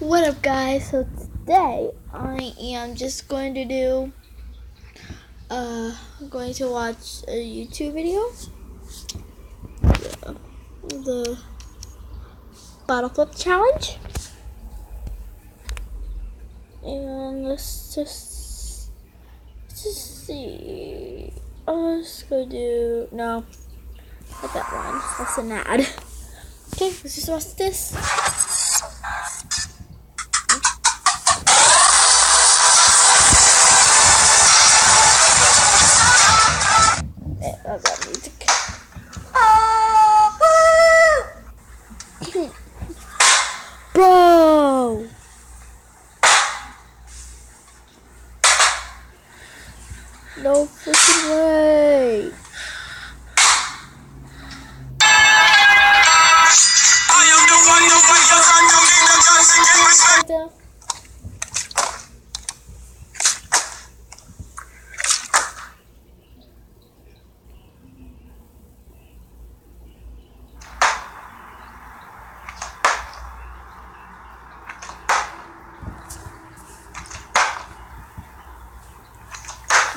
What up, guys? So today I am just going to do. Uh, I'm going to watch a YouTube video. The, the bottle flip challenge. And let's just let's just see. Oh, let's go do no, not that one. That's an ad. Okay, let's just watch this. Got music. Bro! No freaking way!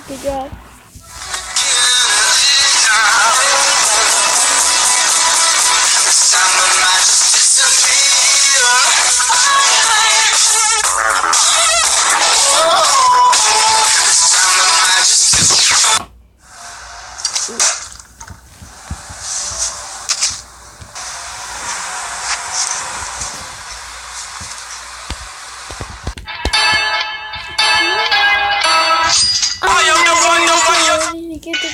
对呀。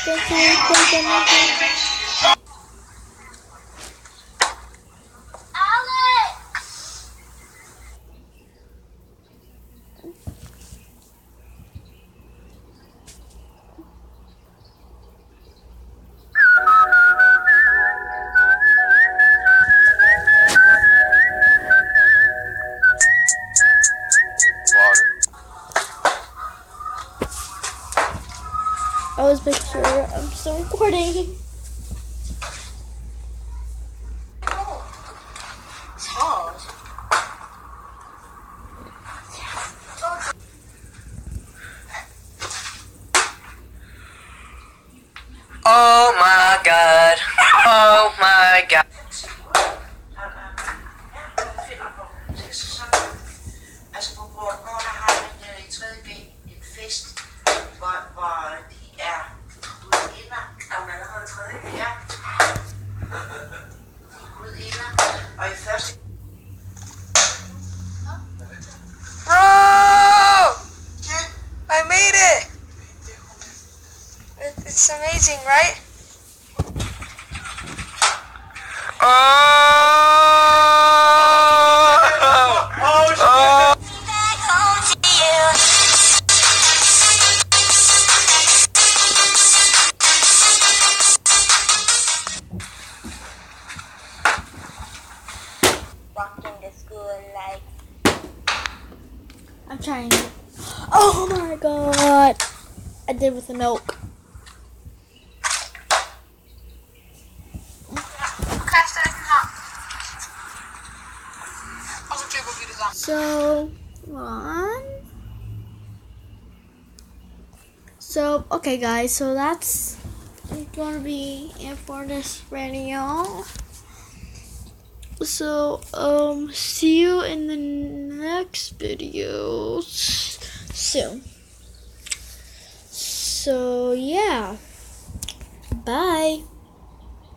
Need to get the best way to make it. I was making sure I'm still recording. Oh my god. Oh my god. Amazing, right? Oh! Oh! like I'm trying. Oh my god! I did with the milk. So, one. So, okay, guys, so that's gonna be it for this video. So, um, see you in the next video soon. So, yeah.